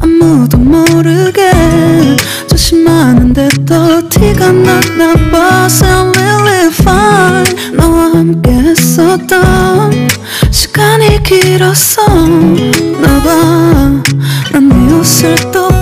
아무도 모르게 조심하는데 또 티가 났나 봐. Sound really 너와 함께 했었던 시간이 길었어 것을 또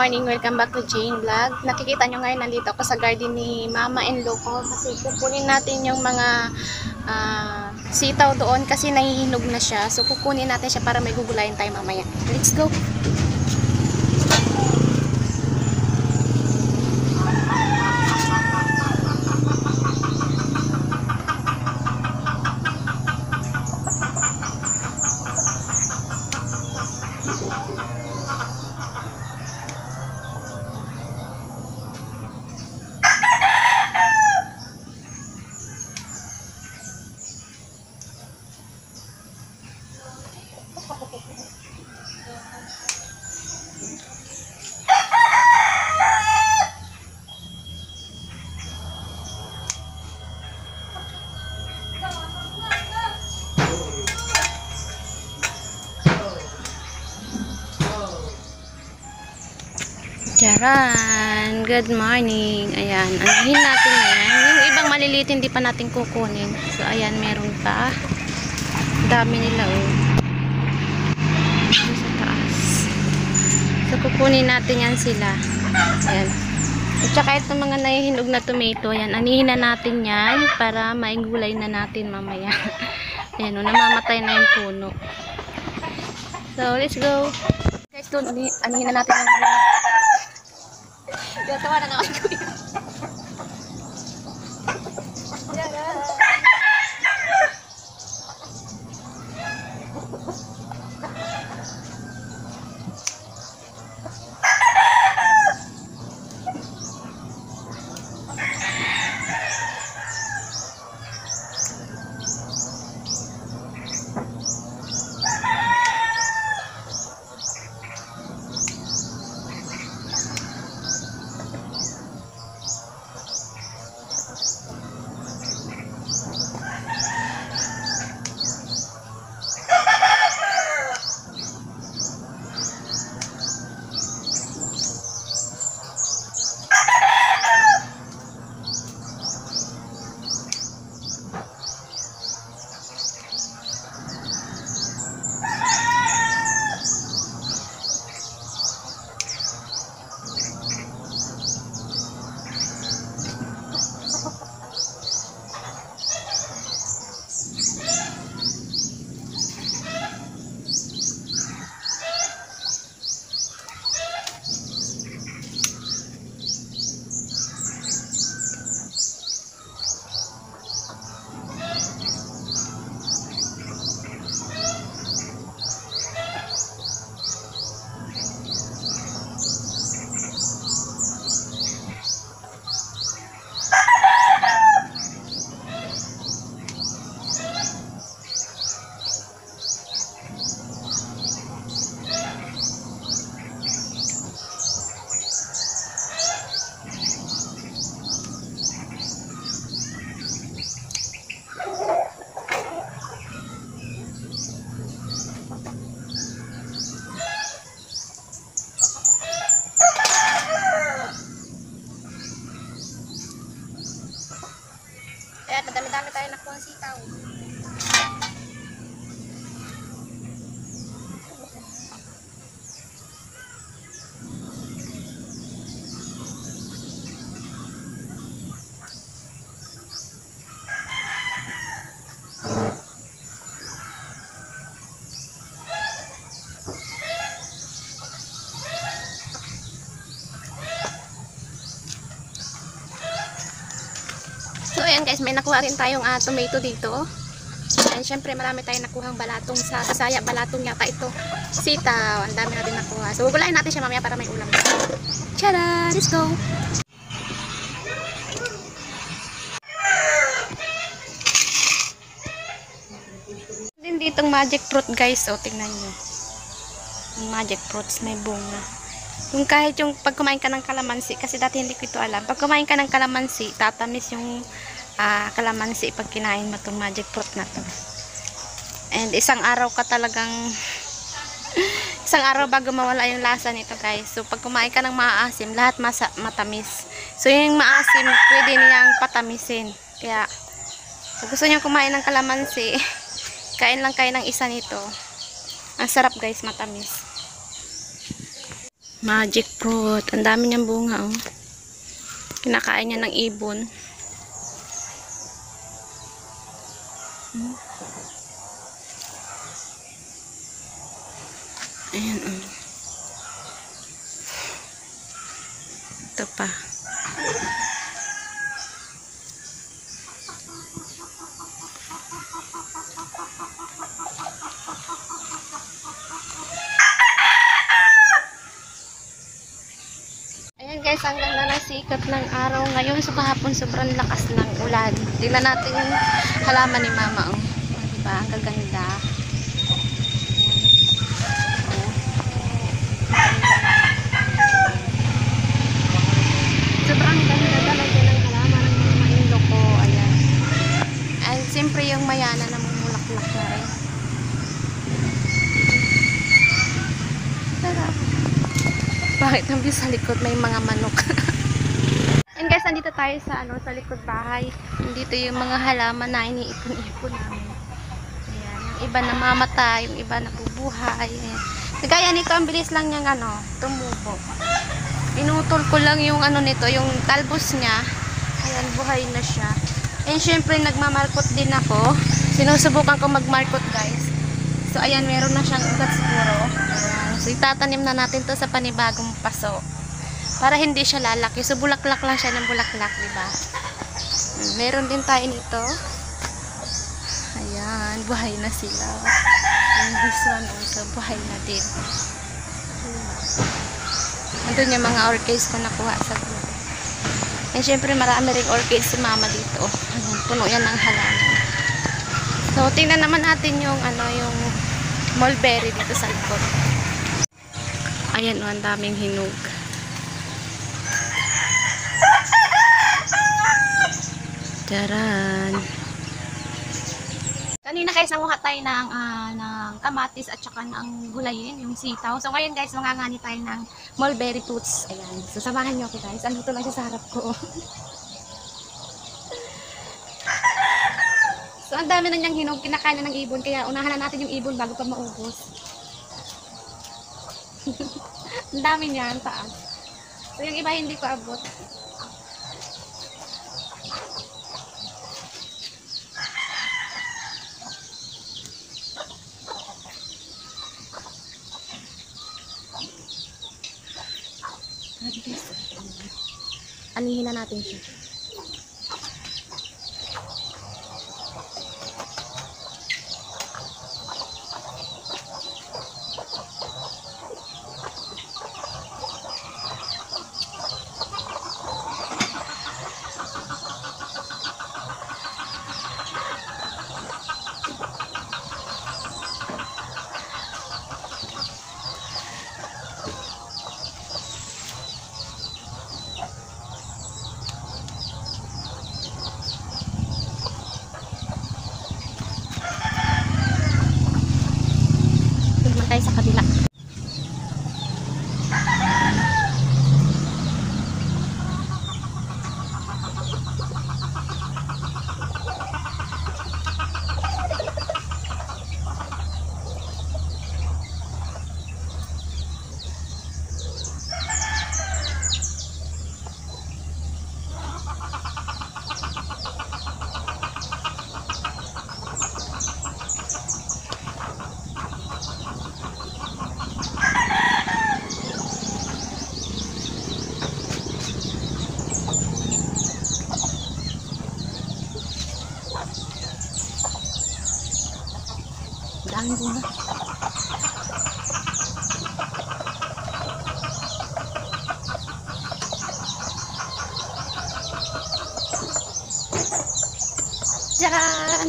morning. Welcome back to Jane Vlog. Nakikita nyo ngayon, nandito ako sa garden ni Mama and Loco kasi kukunin natin yung mga ah, sitaw doon kasi nahihinog na siya. So, kukunin natin siya para may gugulayan tayo mamaya. Let's go! Charan! Good morning! Ayan, anahin natin yan. Yung ibang maliliit hindi pa natin kukunin. So, ayan, meron pa. Dami nila, oh. Sa taas. So, kukunin natin yan sila. Ayan. At saka itong mga nahihinog na tomato, ayan, anihin na natin yan para maigulay na natin mamaya. ayan, oh, namamatay na yung puno. So, let's go! Guys, doon, ani- anihin na natin yung Gatawa na naman ko yun. Ayan guys, may nakuha rin tayong ah, tomato dito. And syempre marami tayong nakuhang balatong sa Bisaya. Balatong yata ito. Sitaw. Ang dami natin nakuha. So gugulayin natin siya mamaya para may ulam. Tara! Let's go! Din ditong magic fruit guys. O, tingnan nyo. Magic fruits may bunga. Yung kahit yung pag kumain ka ng kalamansi, kasi dati hindi ko ito alam. Pag kumain ka ng kalamansi, tatamis yung ah, kalamansi pag kinain mo itong magic fruit na to. And isang araw ka talagang isang araw bago mawala yung lasa nito guys. So pag kumain ka ng maasim, lahat masa, matamis. So yung maasim, pwede niyang patamisin. Kaya kung gusto niyo kumain ng kalamansi, kain lang kayo ng isa nito. Ang sarap guys, matamis. Magic fruit. Ang dami niyang bunga oh. Kinakain niya ng ibon. Ayan oh. Ito pa. Ayan guys, ang ganda ng sikat ng araw ngayon. So kahapon sobrang lakas ng ulan. Tingnan natin yung halaman ni mama. Oh. Diba? Ang gaganda. Sobrang ganda talaga ng halaman ng mga mailo ko. Ayan. And siyempre yung mayana na mumulaklak na rin. Sarap. Bakit view sa likod may mga manok? And guys, nandito tayo sa ano sa likod bahay. Nandito yung mga halaman na iniipon-ipon namin. Ayan, yung iba namamatay, yung iba nabubuhay. Ayan. Kagaya nito, ang bilis lang niyang ano, tumubo. Inutol ko lang yung ano nito, yung talbos niya. Ayan, buhay na siya. And syempre, nagmamarkot din ako. Sinusubukan ko magmarkot guys. So, ayan, meron na siyang ugat siguro. Ayan. So, itatanim na natin to sa panibagong paso. Para hindi siya lalaki. So, bulaklak lang siya ng bulaklak, di ba? Meron din tayo nito. Ayan, buhay na sila. And this one also, buhay na din. Andun yung mga orchids ko nakuha sa group. And syempre, marami ring orchids si mama dito. Ayan, puno yan ng halaman. So, tingnan naman natin yung ano, yung mulberry dito sa likod. Ayan, oh, ang daming hinog. Taran. Kanina guys, nanguha tayo ng, ah, ng kamatis at saka ng gulayin, yung sitaw. So ngayon guys, mangangani tayo ng mulberry fruits. Ayan. So samahan niyo ako guys. Andito lang siya sa harap ko. so ang dami na niyang hinog, kinakain na ng ibon. Kaya unahan na natin yung ibon bago pa maubos. ang dami niya, ang taas. So yung iba hindi ko abot. Anihin na natin siya. Diyan!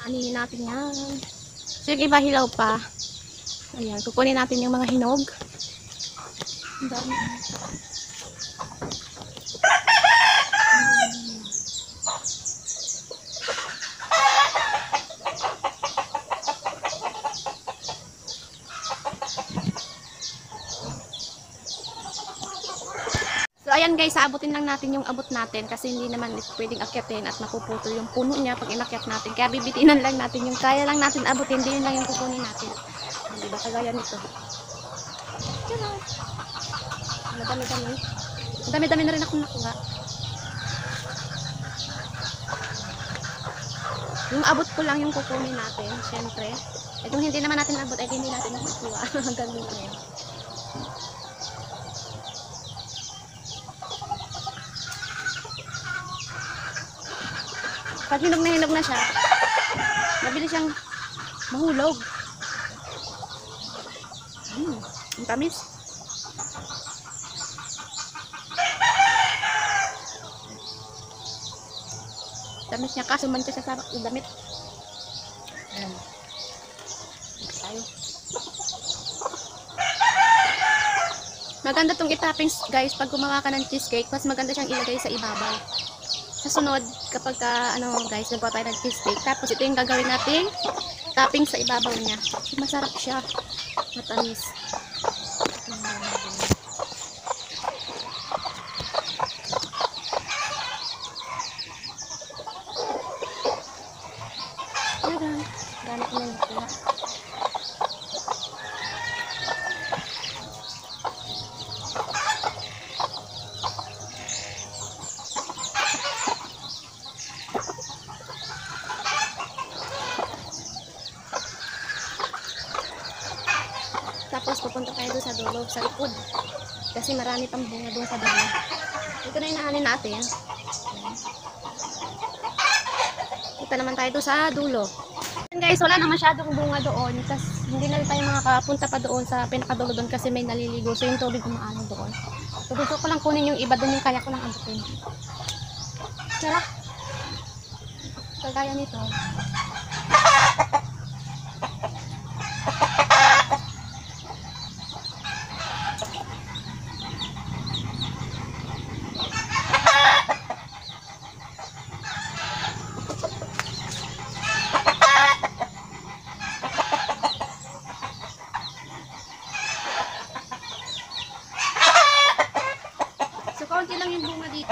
Aanihin natin yan. So, yung iba hilaw pa. Ayan, kukunin natin yung mga hinog. Ang dami. Ayan guys, aabutin lang natin yung abot natin kasi hindi naman pwedeng akyatin at mapuputol yung puno niya pag inakyat natin. Kaya bibitinan lang natin yung kaya lang natin abutin, din lang yung kukunin natin. Hindi ba kagaya nito? Tara! Madami-dami. Madami-dami na rin akong nakuha. Yung abot ko lang yung kukunin natin, syempre. Itong hindi naman natin abot ay hindi natin nakukuha. Hanggang dito na yun. Pag hinog na hinog na siya, mabilis siyang mahulog. Hmm, ang tamis. Tamis niya kaso man siya sa damit. Ayan. Tayo. Maganda tong itoppings guys pag gumawa ka ng cheesecake, mas maganda siyang ilagay sa ibabaw sa sunod, kapag ka, ano guys, nagawa tayo ng cheesecake, tapos ito yung gagawin nating topping sa ibabaw niya. Masarap siya. Matamis. Ayan. Gano'n ko ng bakla. Tapos pupunta tayo doon sa dulo, sa likod. Kasi marami pang bunga doon sa dulo. Ito na inaanin natin. Ito naman tayo doon sa dulo. Ayan guys, wala na masyadong bunga doon. Kasi hindi na tayo makakapunta pa doon sa pinakadulo doon kasi may naliligo. So yung tubig umaano doon. So gusto ko lang kunin yung iba doon yung kaya ko lang abutin. Tara. Kagaya nito. So, kaunti lang yung bunga dito.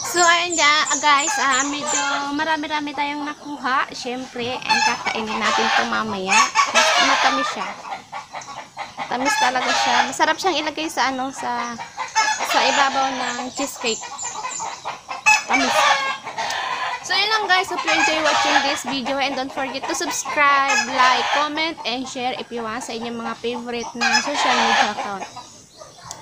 So, ayun nga, ah, guys, ah, medyo marami-rami tayong nakuha. Siyempre, and kakainin natin ito mamaya. Matamis siya. Tamis talaga siya. Masarap siyang ilagay sa ano, sa sa ibabaw ng cheesecake. Tamis. So, yun lang guys. Hope you enjoy watching this video and don't forget to subscribe, like, comment, and share if you want sa inyong mga favorite na social media account.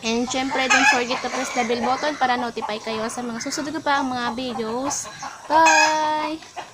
And syempre, don't forget to press the bell button para notify kayo sa mga susunod pa ang mga videos. Bye!